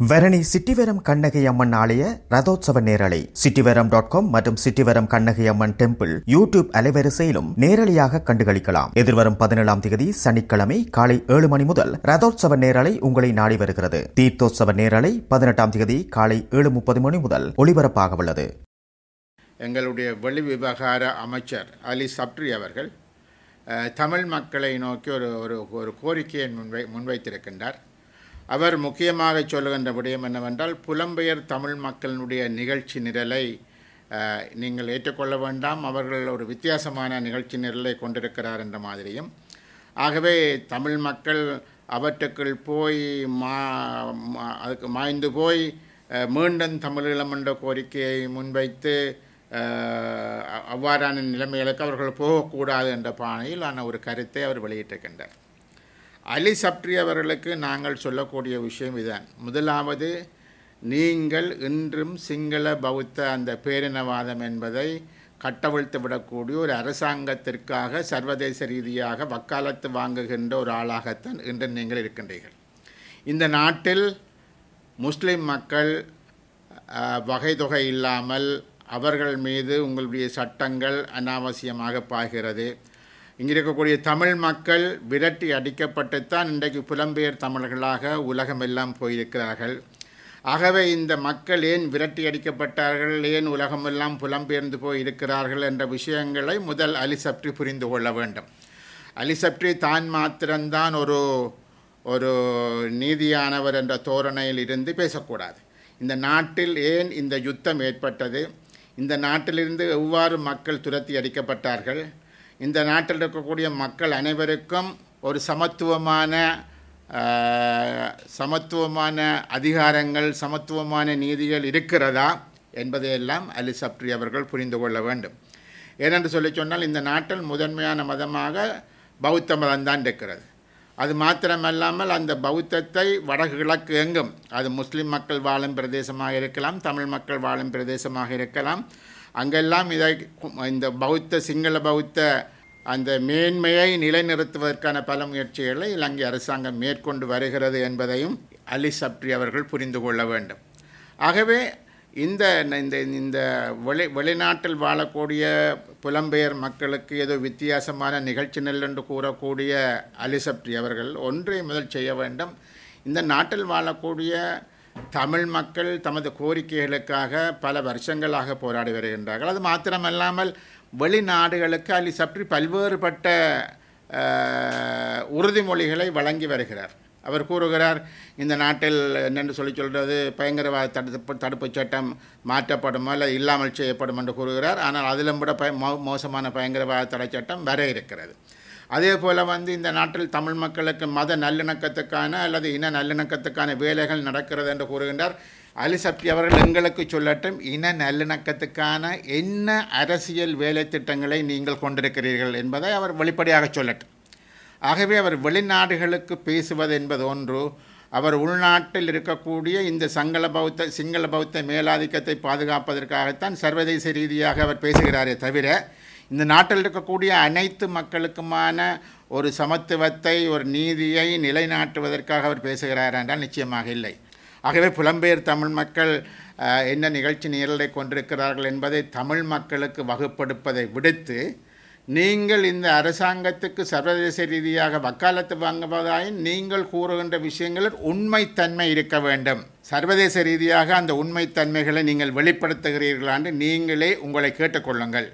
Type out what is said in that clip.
வெரணி சிட்டிவரம் கண்ணகி அம்மன் ஆலய ரதோத்சவ நேரலை. Chittivaram dot com மற்றும் சிட்டிவரம் கண்ணகி அம்மன் டெம்பிள் யூடியூப் அலைவரிசையிலும் நேரலையாக கண்டுகளிக்கலாம். எதிர்வரும் பதினேழாம் தேதி சனிக்கிழமை காலை ஏழு மணி முதல் ரதோத்சவ நேரலை உங்களை நாடி வருகிறது. தீர்த்தோத்சவ நேரலை பதினெட்டாம் தேதி காலை ஏழு முப்பது மணி முதல் ஒளிபரப்பாக உள்ளது. எங்களுடைய வெளி விவகார அமைச்சர் அலி சப்ரி அவர்கள் தமிழ் மக்களை நோக்கி ஒரு ஒரு ஒரு கோரிக்கையை முன்வை முன்வைத்திருக்கின்றார். அவர் முக்கியமாக சொல்லுகின்ற விடயம் என்னவென்றால் புலம்பெயர் தமிழ் மக்களினுடைய நிகழ்ச்சி நிரலை நீங்கள் ஏற்றுக்கொள்ள வேண்டாம். அவர்கள் ஒரு வித்தியாசமான நிகழ்ச்சி நிரலை கொண்டிருக்கிறார் என்ற மாதிரியும். ஆகவே தமிழ் மக்கள் அவற்றுக்குள் போய் மா அதுக்கு மாய்ந்து போய் மீண்டும் தமிழீழம் என்ற கோரிக்கையை முன்வைத்து அவ்வாறான நிலைமைகளுக்கு அவர்கள் போகக்கூடாது என்ற பாணியிலான ஒரு கருத்தை அவர் வெளியிட்டிருக்கின்றார். அலி சப்ரி அவர்களுக்கு நாங்கள் சொல்லக்கூடிய விஷயம் இதுதான் முதலாவது நீங்கள் இன்றும் சிங்கள பௌத்த அந்த பேரினவாதம் என்பதை கட்டவிழ்த்து விடக்கூடிய ஒரு அரசாங்கத்திற்காக சர்வதேச ரீதியாக வக்காலத்து வாங்குகின்ற ஒரு ஆளாகத்தான் இன்று நீங்கள் இருக்கின்றீர்கள். இந்த நாட்டில் முஸ்லிம் மக்கள் வகை தொகை இல்லாமல் அவர்கள் மீது உங்களுடைய சட்டங்கள் அனாவசியமாக பாய்கிறது. இங்கே இருக்கக்கூடிய தமிழ் மக்கள் விரட்டி அடிக்கப்பட்டுத்தான் இன்றைக்கு புலம்பெயர் தமிழர்களாக உலகமெல்லாம் போயிருக்கிறார்கள். ஆகவே இந்த மக்கள் ஏன் விரட்டி அடிக்கப்பட்டார்கள்? ஏன் உலகமெல்லாம் புலம்பெயர்ந்து போய் இருக்கிறார்கள் என்ற விஷயங்களை முதல் அலிசப்டி புரிந்து கொள்ள வேண்டும். அலிசப்டி தான் மாத்திரம்தான் ஒரு ஒரு நீதியானவர் என்ற தோரணையில் இருந்து பேசக்கூடாது. இந்த நாட்டில் ஏன் இந்த யுத்தம் ஏற்பட்டது? இந்த நாட்டிலிருந்து எவ்வாறு மக்கள் துரத்தி அடிக்கப்பட்டார்கள்? இந்த நாட்டில் இருக்கக்கூடிய மக்கள் அனைவருக்கும் ஒரு சமத்துவமான சமத்துவமான அதிகாரங்கள் சமத்துவமான நீதிகள் இருக்கிறதா என்பதையெல்லாம் அலி சப்ரி அவர்கள் புரிந்து கொள்ள வேண்டும். ஏனென்று சொல்லி சொன்னால் இந்த நாட்டில் முதன்மையான மதமாக பௌத்த மதம்தான் இருக்கிறது. அது மாத்திரமல்லாமல் அந்த பௌத்தத்தை வடகு கிழக்கு எங்கும் அது முஸ்லீம் மக்கள் வாழும் பிரதேசமாக இருக்கலாம் தமிழ் மக்கள் வாழும் பிரதேசமாக இருக்கலாம் அங்கெல்லாம் இதை இந்த பௌத்த சிங்கள பௌத்த அந்த மேன்மையை நிலைநிறுத்துவதற்கான பல முயற்சிகளை இலங்கை அரசாங்கம் மேற்கொண்டு வருகிறது என்பதையும் அலி சப்ரி அவர்கள் புரிந்து கொள்ள வேண்டும். ஆகவே இந்த இந்த இந்த வெளி வெளிநாட்டில் வாழக்கூடிய புலம்பெயர் மக்களுக்கு ஏதோ வித்தியாசமான நிகழ்ச்சி நெல் என்று கூறக்கூடிய அலிசப்ரி அவர்கள் ஒன்றை முதல் செய்ய வேண்டும். இந்த நாட்டில் வாழக்கூடிய தமிழ் மக்கள் தமது கோரிக்கைகளுக்காக பல வருஷங்களாக போராடி வருகின்றார்கள். அது மாத்திரமல்லாமல் வெளிநாடுகளுக்கு அல்லி சற்று பல்வேறுபட்ட உறுதிமொழிகளை வழங்கி வருகிறார். அவர் கூறுகிறார் இந்த நாட்டில் என்னென்று சொல்லி சொல்கிறது பயங்கரவாத தடுப்பு தடுப்புச் சட்டம் மாற்றப்படும் அல்லது இல்லாமல் செய்யப்படும்? என்று கூறுகிறார். ஆனால் அதிலும் கூட பய மோ மோசமான பயங்கரவாத தடை சட்டம் வர இருக்கிறது. அதே போல் வந்து இந்த நாட்டில் தமிழ் மக்களுக்கு மத நல்லிணக்கத்துக்கான அல்லது இன நல்லிணக்கத்துக்கான வேலைகள் நடக்கிறது என்று கூறுகின்றார். அலிசப்தி அவர்கள் எங்களுக்கு சொல்லட்டும் இன நல்லிணக்கத்துக்கான என்ன அரசியல் வேலை திட்டங்களை நீங்கள் கொண்டிருக்கிறீர்கள் என்பதை அவர் வெளிப்படையாக சொல்லட்டும். ஆகவே அவர் வெளிநாடுகளுக்கு பேசுவது என்பது ஒன்று அவர் உள்நாட்டில் இருக்கக்கூடிய இந்த சங்கல பௌத்த சிங்கள பௌத்த மேலாதிக்கத்தை பாதுகாப்பதற்காகத்தான் சர்வதேச ரீதியாக அவர் பேசுகிறாரே தவிர இந்த நாட்டில் இருக்கக்கூடிய அனைத்து மக்களுக்குமான ஒரு சமத்துவத்தை ஒரு நீதியை நிலைநாட்டுவதற்காக அவர் பேசுகிறார் என்றால் நிச்சயமாக இல்லை. ஆகவே புலம்பெயர் தமிழ் மக்கள் என்ன நிகழ்ச்சி நிரலை கொண்டிருக்கிறார்கள் என்பதை தமிழ் மக்களுக்கு வகுப்படுப்பதை விடுத்து நீங்கள் இந்த அரசாங்கத்துக்கு சர்வதேச ரீதியாக வக்காலத்து வாங்குவதாயின் நீங்கள் கூறுகின்ற விஷயங்களில் உண்மைத்தன்மை இருக்க வேண்டும். சர்வதேச ரீதியாக அந்த உண்மைத்தன்மைகளை நீங்கள் வெளிப்படுத்துகிறீர்களான்னு நீங்களே உங்களை கேட்டுக்கொள்ளுங்கள்.